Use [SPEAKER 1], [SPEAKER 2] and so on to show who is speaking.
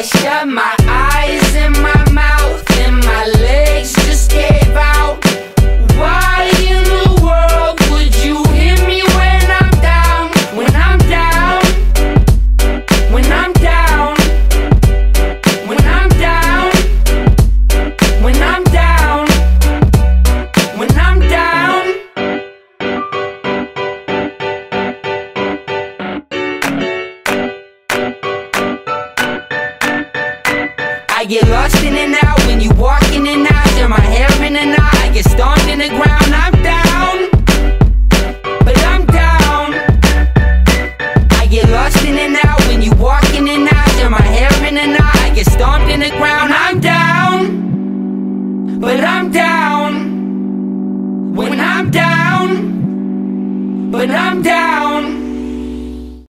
[SPEAKER 1] I shut my eyes and my mouth and my legs just gave out. Why in the world would you hit me when I'm down? When I'm down? When I'm down? get lost in and out when you walk in and out. Tear my hair in and out. I get stomped in the ground. I'm down, but I'm down. I get lost in and out when you walk in and out. Tear my hair in and out. I get stomped in the ground. I'm down, but I'm down. When I'm down, but I'm down.